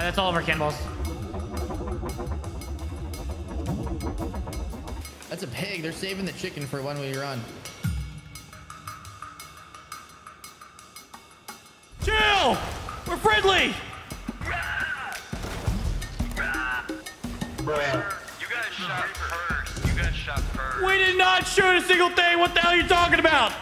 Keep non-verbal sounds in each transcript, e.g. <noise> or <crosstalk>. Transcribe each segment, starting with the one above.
Uh, that's all of our cannonballs. That's a pig. They're saving the chicken for when we run. Chill! We're friendly! You guys shot first. You guys shot first. We did not shoot a single thing! What the hell are you talking about?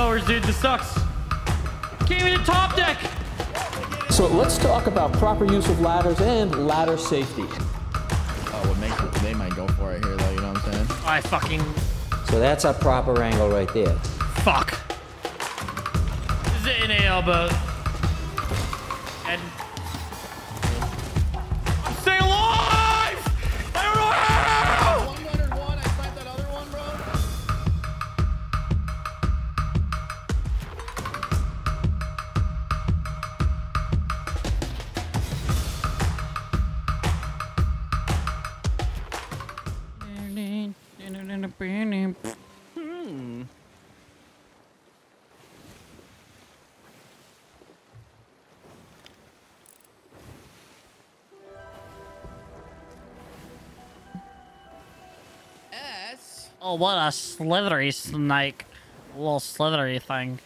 Lowers, dude. This sucks. Can't even top deck! So let's talk about proper use of ladders and ladder safety. Oh, what makes it? They might go for it here, though. You know what I'm saying? I fucking So that's a proper angle right there. Fuck. This is it an AL boat. Hmm. S. Oh, what a slithery snake. A little slithery thing.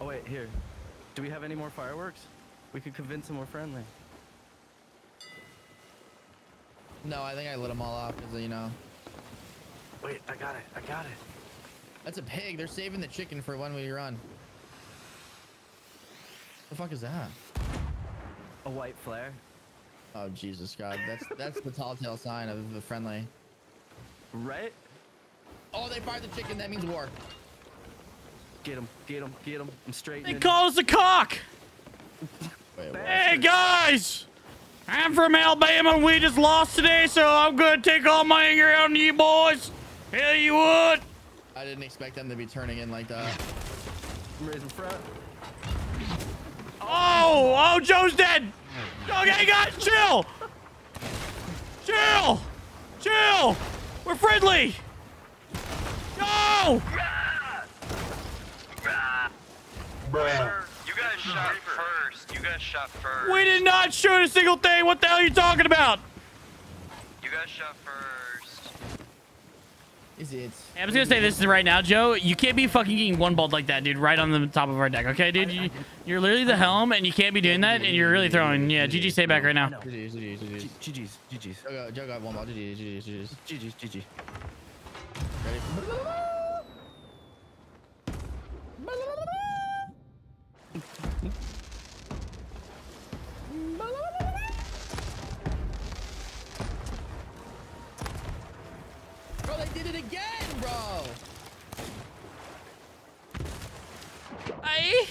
Oh wait, here. Do we have any more fireworks? We could convince them we're friendly. No, I think I lit them all off because you know. Wait, I got it. I got it. That's a pig. They're saving the chicken for when we run. The fuck is that? A white flare. Oh Jesus God! That's that's the tall tale sign of a friendly. Right? Oh, they fired the chicken. That means war. Get him. Get him. Get him. I'm straight. They call us a cock! Wait. Hey, guys! I'm from Alabama and we just lost today, so I'm gonna take all my anger out on you boys! Hell you would! I didn't expect them to be turning in like that. I'm raising front. Oh! Oh, Joe's dead! Okay, guys, chill! Chill! Chill! We're friendly! Go! You guys shot first. You guys shot first. We did not shoot a single thing! What the hell are you talking about? You guys shot first. Is it? Hey, I'm just gonna say this is right now, Joe. You can't be fucking getting one balled like that, dude, right on the top of our deck, okay, dude? You, you're literally the helm, and you can't be doing that, and you're really throwing. Yeah, GG, stay back right now. GG's, GG's, GG's. GG's. GG's. Joe got, one ball. GG's, GG's, GG's. GG's. Ready? Aye.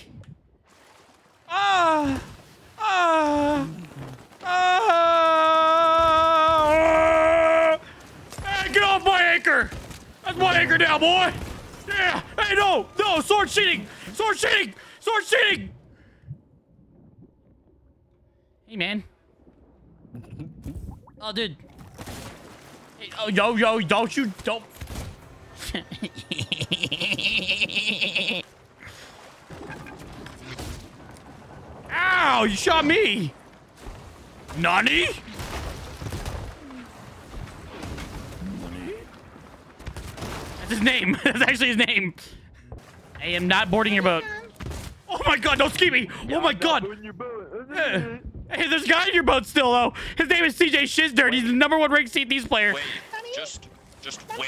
Ah. Ah. Ah. Hey, get off my anchor. That's my anchor now, boy. Yeah. Hey, no, no, sword cheating. Sword cheating. Sword cheating. Hey, man. <laughs> Oh, dude. Hey, oh, yo, yo, don't you, don't. <laughs> Ow, you shot me. Nani? That's his name. <laughs> That's actually his name. I am not boarding your boat. Oh my god, don't ski me. Oh my god. Hey, Hey, there's a guy in your boat still, though. His name is CJ Shizdirt. He's the number one ranked CTs player. Wait, just, just wait.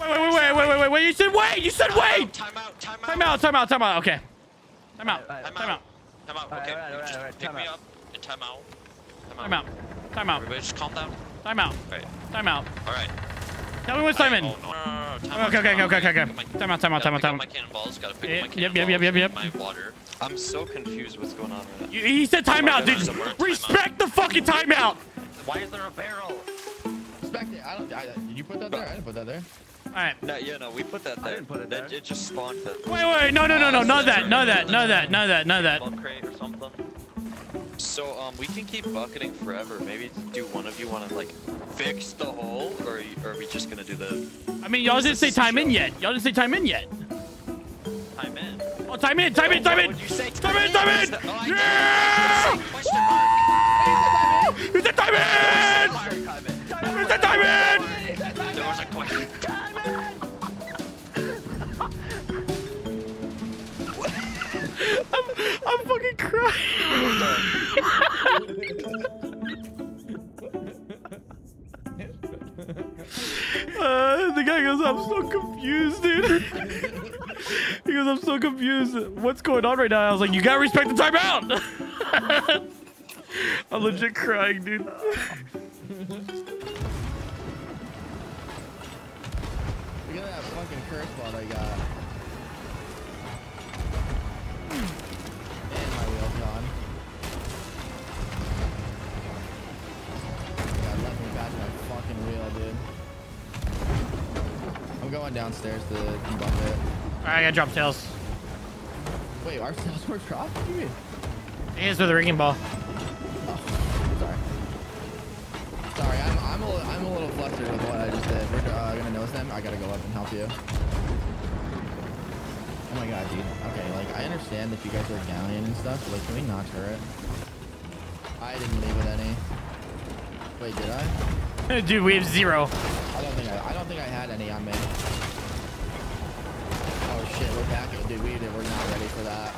Wait, wait, wait, wait, wait, wait, wait, wait. You said wait. You said wait. Time out, time out. Time out, time out, time out. Okay. Time out. Alright, Time Time out. Time out. Okay, All right, all right, all right, pick me up and time out. Time out. Time out. Everybody just calm down. Time out. Right. Time out. All right. Tell me when it's oh, time in. Oh, time out, Okay, okay, okay, okay, okay. Pick up my- Time out, time out, time out, time out. my cannonballs. Gotta pick Yep, up my yep, yep, cannonballs. yep, yep, My water. I'm so confused what's going on right now. He said timeout, dude. Respect the fucking timeout. Why is there a barrel? Respect it. I don't. I, did you put that there? I didn't put that there. All right. No, yeah, no, we put that there. didn't put it there. It just spawned it. Wait, wait, no, no, no, no, not that, not that, not that, not that, not that. Bug crate or something. So, um, we can keep bucketing forever. Maybe do one of you want to like fix the hole, or, are or are we just gonna do the I mean, y'all didn't say time in yet. Y'all didn't say time in yet. time in? Oh, time in, time in, time in. would you say Time in, time in. Oh, Yeah! did. Question mark. You time in. Sorry, time in. You said time in. There was a question. I'm, fucking crying. Uh, the guy goes, I'm so confused, dude. <laughs> he goes, I'm so confused. What's going on right now? I was like, you gotta respect the timeout. <laughs> I'm legit crying, dude. Look at that fucking curse ball I got. Downstairs to debug it. All right, I gotta drop tails. Wait, our Salesforce dropped? What do you mean? Hands with the rigging ball. Oh, sorry. Sorry, I'm, I'm, a, I'm a little flustered with what I just did. We're uh, gonna nose them. I gotta go up and help you. Oh my god, dude. Okay, like, I understand that you guys are galleon and stuff, but like, can we not turret? I didn't leave with any. Wait, did I? <laughs> Dude, we have zero. I don't think I, I don't think I had any on me. Shit, we're back. Dude, we, we're not ready for that.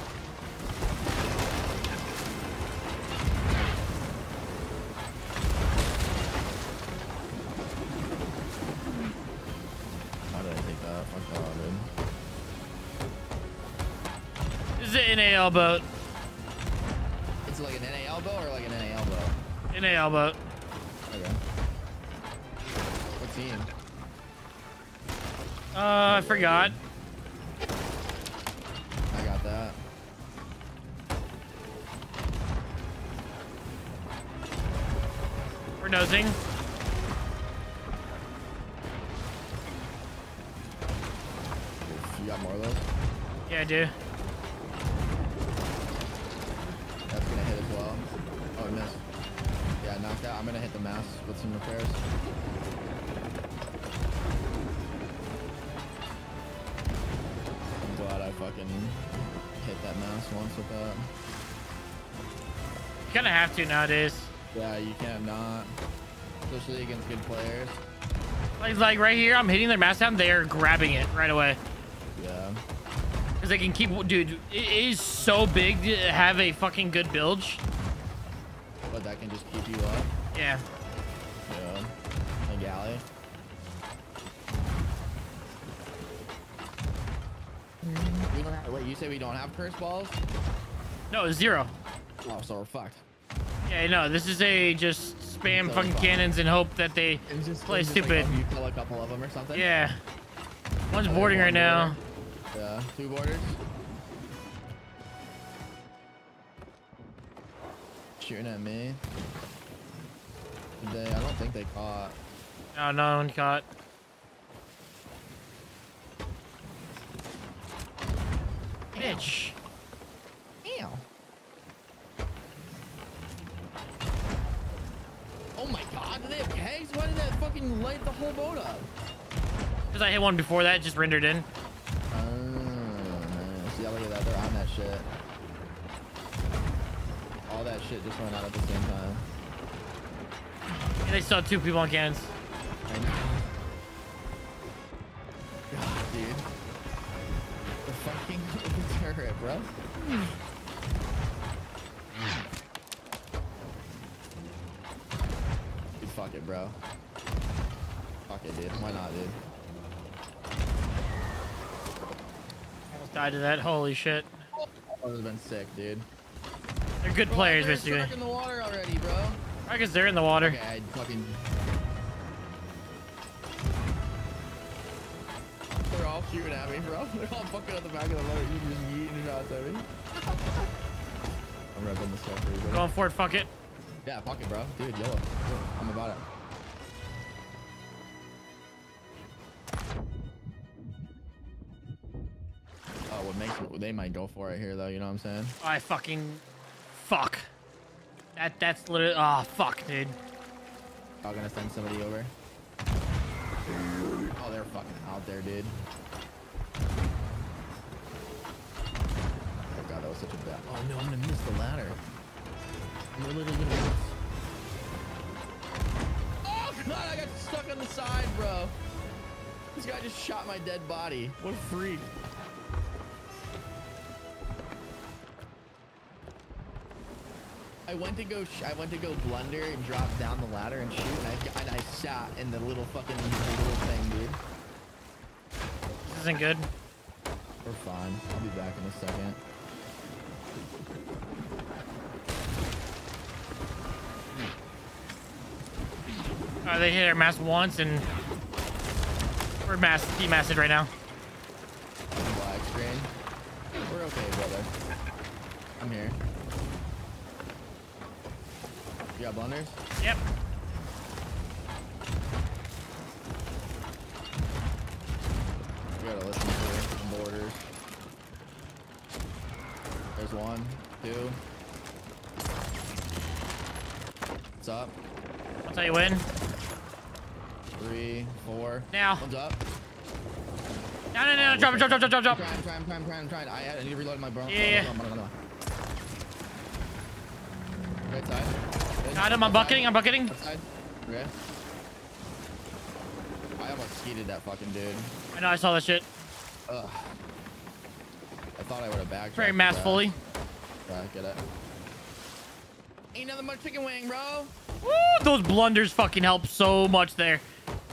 How did I take that? Fuck that, dude. This is an NAL boat. It's like an NAL boat or like an NAL boat? NAL boat. Okay. What team? Uh, I forgot. I nosing. You got more of those? Yeah, I do. That's gonna hit as well. Oh, I missed. Yeah, I knocked out. I'm gonna hit the mass with some repairs. I'm glad I fucking hit that mass once with that. You kind of have to nowadays. Yeah, you can't not. Especially against good players. Like, like right here, I'm hitting their mass down. They're grabbing it right away. Yeah. Because they can keep... Dude, it is so big to have a fucking good bilge. But that can just keep you up. Yeah. Yeah. A galley. Mm-hmm. Have, wait, you say we don't have curse balls? No, zero. Oh, so we're fucked. Yeah, no, this is a just spam So fucking fun. cannons and hope that they just, play just like, stupid. oh, you kill a couple of them or something? Yeah. One's Oh, boarding one right now. Yeah, two boarders. Shooting at me. They, I don't think they caught. No, no one caught. Bitch. Oh my god, do they have kegs? Why did that fucking light the whole boat up? Because I hit one before that, just rendered in. Oh, nice. Yeah, look at that. They're on that shit. All that shit just went out at the same time. And they have two people on cannons. I know. God, dude. The fucking <laughs> turret, bro. Fuck it, bro. Fuck it, dude. Why not, dude? Almost died to that. Holy shit. That would have been sick, dude. They're good Bro, players, they're basically. stuck in the water already, bro. I guess they're in the water. Okay, I fucking. They're all shooting at me, bro. <laughs> They're all fucking at the back of the boat. You just yeeting shots at me. I'm repping this stuff for you, buddy. Going for it, fuck it. Yeah, fuck it, bro. Dude, yellow. I'm about it. Oh, what makes they might go for it here though, you know what I'm saying? I fucking fuck. That that's literally ah oh, fuck, dude. I'm gonna send somebody over. Oh, they're fucking out there, dude. Oh god, that was such a bad. Oh no, I'm gonna miss the ladder. I'm literally gonna. Oh god, I got stuck on the side, bro. This guy just shot my dead body. What a freak. I went to go. Sh I went to go blunder and drop down the ladder and shoot, and I, and I sat in the little fucking little thing, dude. This isn't good. We're fine. I'll be back in a second. They hit our mask once and we're mass demasked right now. Black screen. We're okay, brother. I'm here. You got blunders? Yep. You gotta listen to the boarders. There's one, two. What's up? I'll tell you when. Three, four. Now. One's up. No, no, no, drop, drop, drop, drop, drop, drop. I'm trying, I'm trying, I'm trying, I'm trying, I'm trying. I, I need to reload my bro. Yeah. Hold on, hold on. Right side. Good. Got him. I'm bucketing. I'm bucketing. Left side. Okay. I almost skeeted that fucking dude. I know. I saw that shit. Ugh. I thought I would have backtracked. Very mass fully. Yeah, get it. Ain't nothing but chicken wing, bro. Woo, those blunders fucking help so much there.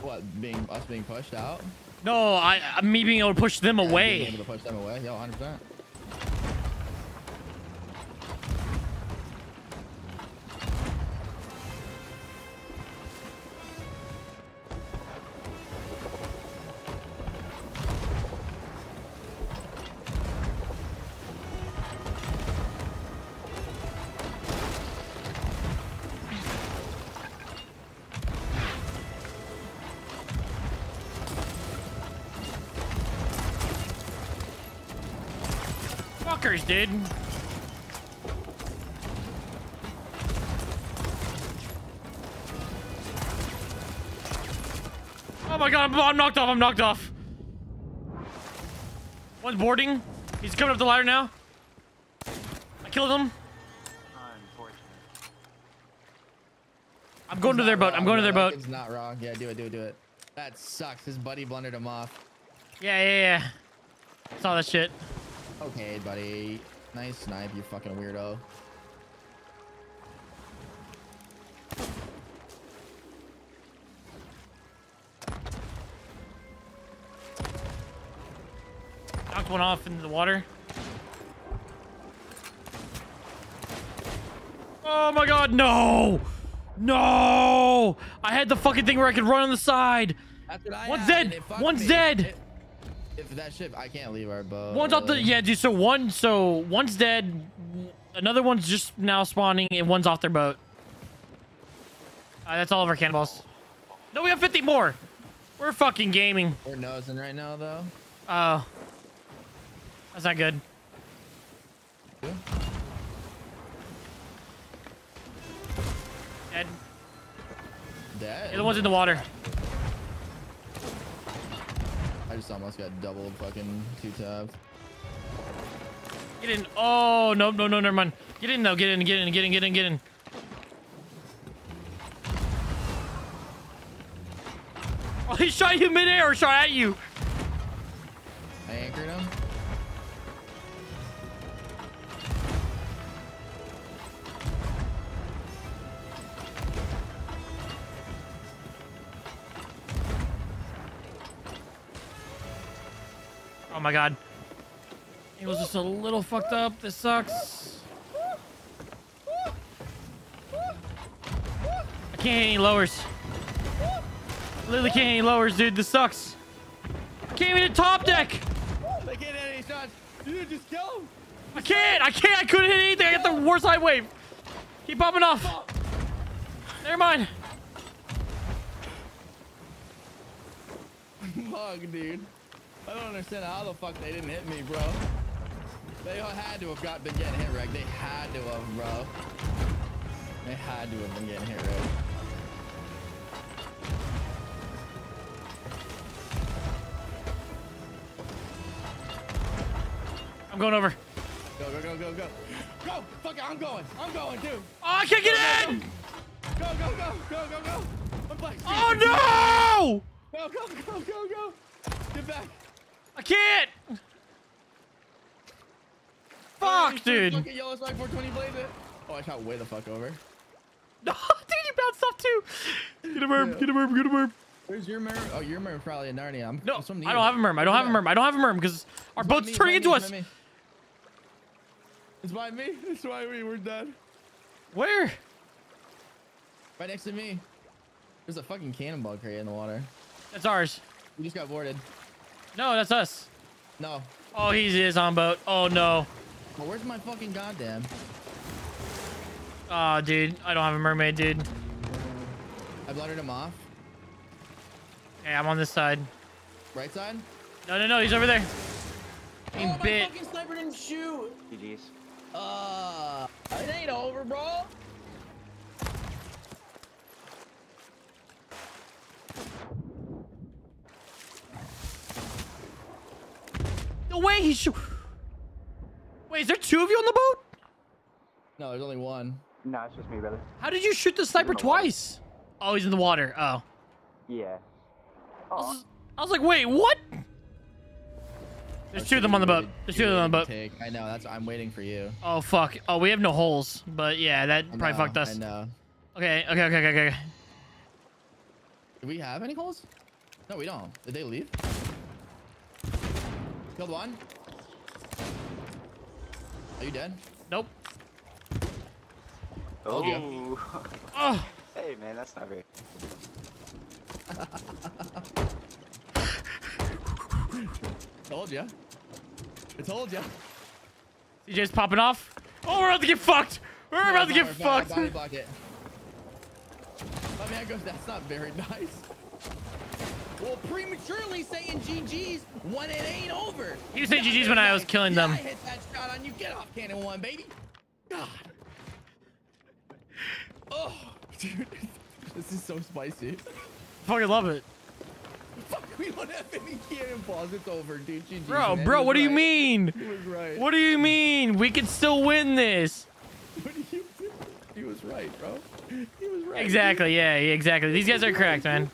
What, being us being pushed out? No, I, me being able to push them Yeah, being away. able to push them away. Yo, 100%. Dude. Oh my god, I'm, I'm knocked off. I'm knocked off. One's boarding. He's coming up the ladder now. I killed him. I'm going to their boat. I'm going to their boat. It's not wrong. Yeah, do it, do it, do it. That sucks. His buddy blundered him off. Yeah, yeah, yeah. Saw that shit. Okay, buddy. Nice snipe, you fucking weirdo. Knocked one off into the water. Oh my god, no! No! I had the fucking thing where I could run on the side. That's what I One's had, dead. it One's me. dead. If, if that ship, I can't leave our boat. One's off the yeah, dude. So one, so one's dead. Another one's just now spawning, and one's off their boat. Uh, that's all of our cannonballs. No, we have 50 more. We're fucking gaming. We're nosing right now, though. Oh, that's not good. Yeah. Dead. Dead. The other one's in the water. I just almost got double fucking two tabs. Get in. Oh no, no, no, never mind. Get in though. Get in. Get in. Get in. Get in. Get in. Oh, he shot you midair or shot at you. My god. It was just a little fucked up. This sucks. I can't hit any lowers. Literally can't hit any lowers, dude. This sucks. I can't even hit top deck. They can't hit any shots. Dude, just kill him. I can't. I can't. I couldn't hit anything. I got the worst high wave. Keep popping off. Never mind. <laughs> Fuck, dude. I don't understand how the fuck they didn't hit me, bro. They all had to have got been getting hit wrecked. They had to have, bro. They had to have been getting hit wrecked. I'm going over. Go, go, go, go, go. Go! Fuck it, I'm going. I'm going, too. Oh, I can't get in! Go, go, go, go, go, go. I'm black. Oh no! Go, go, go, go, go. Get back. I can't! Fuck, dude. Fucking yellow slide 420 blaze it. Oh, I shot way the fuck over. No, <laughs> dude, you bounced off too. Get a merm, get a merm, get a merm. Where's your merm? Oh, your merm probably in Narnia. I'm No, I'm from the I don't have a merm. I don't have a merm. I don't have a merm because our It's boat's me, turning into me, us. it's by me. It's by me. <laughs> It's by me. We're dead. Where? Right next to me. There's a fucking cannonball crate in the water. That's ours. We just got boarded. No, that's us. No. Oh, he is on boat. Oh no. Well, where's my fucking goddamn? Oh, dude, I don't have a mermaid, dude. I blundered him off. Hey, I'm on this side. Right side. No, no, no, he's over there. Being oh, my fucking sniper didn't shoot. GG's. Uh, it ain't over, bro. No way, he shoot. Wait, is there two of you on the boat? No, there's only one. No, it's just me, brother. How did you shoot the sniper in the water. twice? Oh, he's in the water. Oh. Yeah. I was, I was like, wait, what? There's two of them on the boat. There's two of them on the boat. Take. I know. That's. I'm waiting for you. Oh, fuck. Oh, we have no holes. But yeah, that I probably know, fucked us. I know. Okay, okay, okay, okay, okay. Do we have any holes? No, we don't. Did they leave? Killed one. Are you dead? Nope. Oh. Told ya. <laughs> Oh. Oh, hey, man, that's not great. <laughs> Told ya. I told ya. CJ's popping off. Oh, we're about to get fucked. We're No, about to get we're fine. I fucked. body blocked it. My man goes, that's not very <laughs> nice. Well, prematurely saying GG's when it ain't over. He was saying GG's when I was killing Yeah, them. I hit that shot on you. Get off cannon one, baby. God. Oh, dude. <laughs> This is so spicy. Fucking love it. Fuck, we don't have any cannonballs. It's over, dude. GG's, Bro, man. bro, what do you right. mean? He was right. What do you mean? We can still win this. <laughs> What do you do? He was right, bro. He was right. Exactly, yeah, yeah, exactly. These guys are correct, man.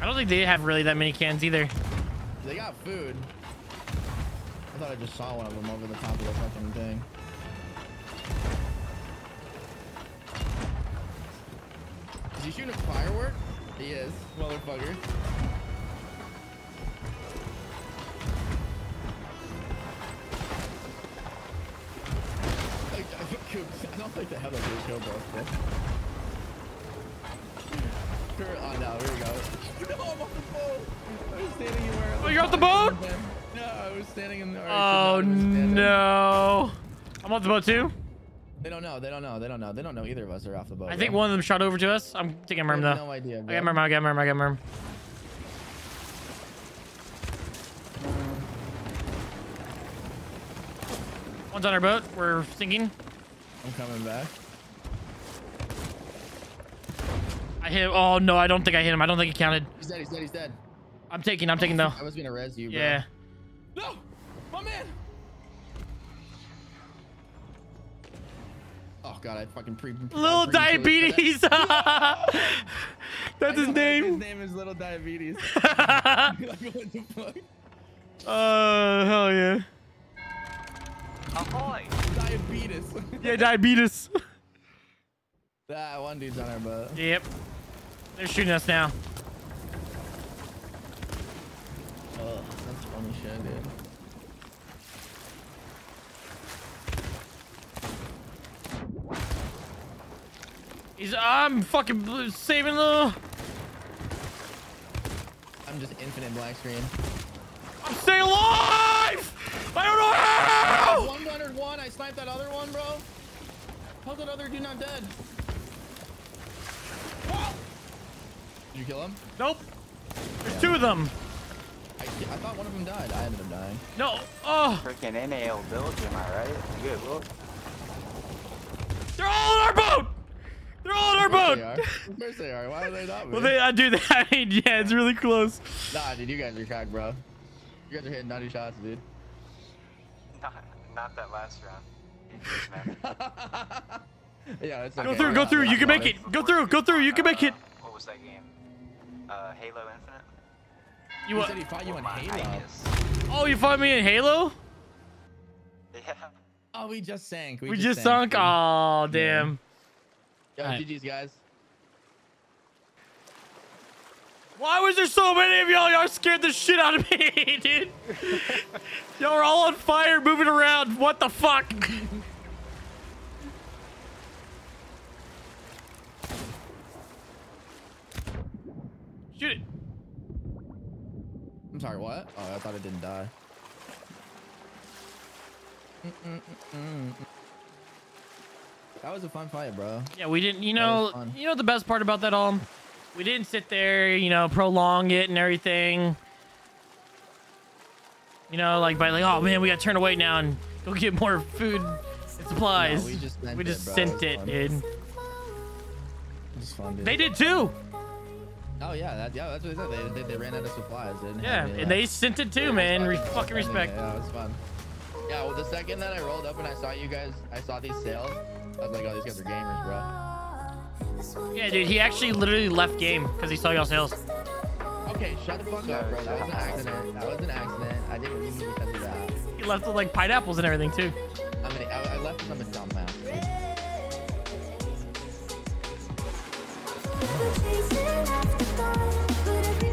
I don't think they have really that many cans either. They got food. I thought I just saw one of them over the top of the fucking thing. Is he shooting a firework? He is, motherfucker. I, don't think they have a blue kill Oh no, here we go. Oh, you're off the boat? No, I was standing in the. I Oh should not have been standing. no. I'm off the boat too. They don't know. They don't know. They don't know. They don't know either of us are off the boat. I think one of them shot over to us. I'm taking merm though. No idea. I Bro. got merm, I got merm, I got merm. One's on our boat. We're sinking. I'm coming back. I hit. him. Oh no, I don't think I hit him. I don't think it counted. He's dead. He's dead. He's dead. I'm taking. I'm taking though. I was gonna res you, bro. Yeah. No, my man. Oh god, I fucking pre. Little pre-chose diabetes. that. That's I his know, name. His name is Little Diabetes. like, what the fuck? Oh hell yeah. Ahoy! Diabetes. Yeah, diabetes. that one dude's on our boat. yep. They're shooting us now. Oh, that's funny shit, dude. He's. I'm fucking saving the. I'm just infinite black screen. I'm staying alive. I don't know how. 101. I sniped that other one, bro. How's that other dude not dead? Did you kill him? Nope. There's two of them. Yeah, I thought one of them died. I ended up dying. No. Oh, Freaking NAL village, am I right? Good, look. they're all on our boat. They're all on our boat. they are. Of course they are. Why would they not? Well, they, I do that. <laughs> I mean, yeah, it's really close. Nah, dude, you guys are cracked, bro. You guys are hitting 90 shots, dude. Not, not that last round. Jeez, <laughs> man. yeah, it's Go through, go through. You can make it. Go through, go through. You can make it. What was that game? Uh, Halo Infinite? You He what? said he fought you on Halo. Oh, you fought me in Halo? Yeah. Oh, we just sank. We, We just sunk. Oh, damn. Yo, Alright. GG's, guys. Why was there so many of y'all? Y'all scared the shit out of me, <laughs> dude. <laughs> y'all are all on fire, moving around. What the fuck? Shoot it. I'm sorry, what? Oh, I thought it didn't die. Mm-mm-mm-mm. That was a fun fight, bro. Yeah, we didn't. You know, you know the best part about that all. We didn't sit there, you know, prolong it and everything. You know, like by like, oh man, we gotta turn away now and go get more food and supplies. we just sent we it, just bro. sent It it, dude. Fun, dude. They did too. Oh yeah, that, yeah, that's what they said. They, they, they ran out of supplies. They Yeah, any and they sent it too, man. Re- fucking respect. Yeah, it was fun. Yeah, well, the second that I rolled up and I saw you guys, I saw these sails. I was like, oh, these guys are gamers, bro. Yeah, dude, he actually literally left game because he saw y'all sails. Okay, shut the fuck up, bro. That was an accident. That was an accident. I didn't mean because of that. He left with like pineapples and everything too. I mean, I, I left because I'm a dumbass. Chasing after stars, but every